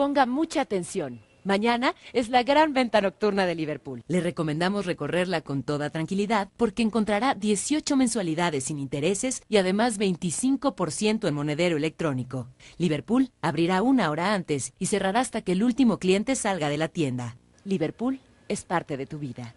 Ponga mucha atención. Mañana es la gran venta nocturna de Liverpool. Le recomendamos recorrerla con toda tranquilidad porque encontrará 18 mensualidades sin intereses y además 25% en monedero electrónico. Liverpool abrirá una hora antes y cerrará hasta que el último cliente salga de la tienda. Liverpool es parte de tu vida.